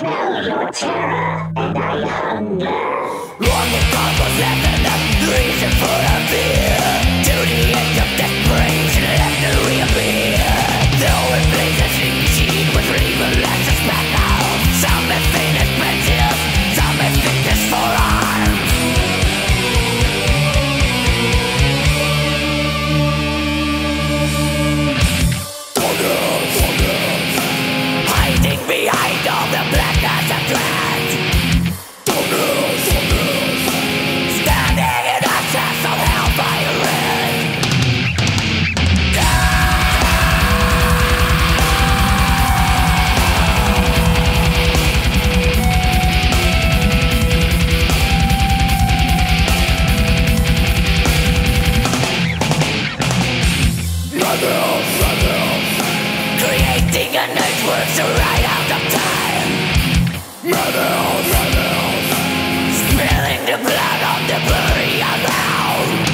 smell your terror and I hunger. Only God was left and the reason for Rebels, spilling the blood of the burial ground.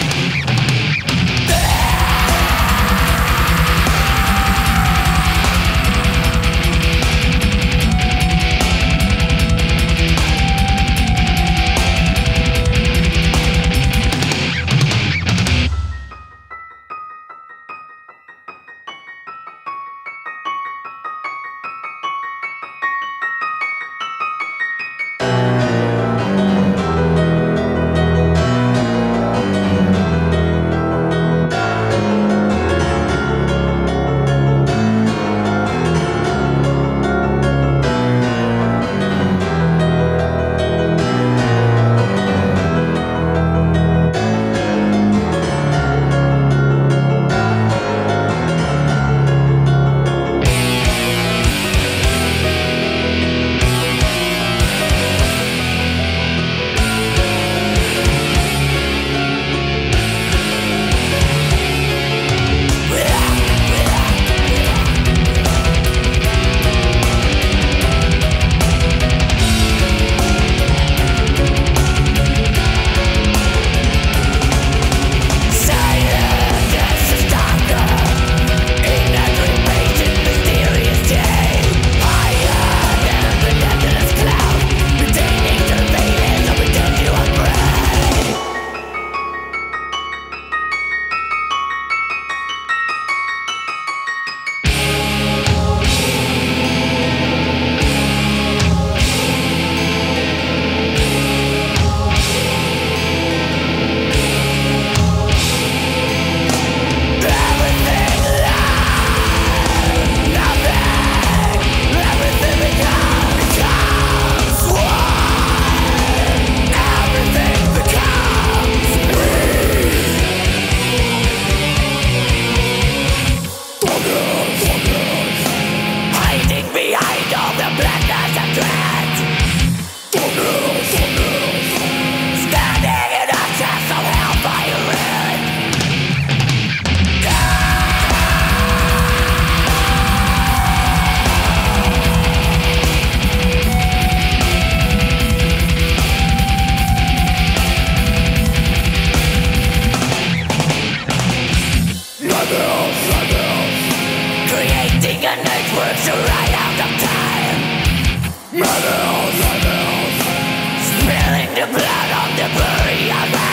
out of time Murder, murder, Spilling the blood on the burial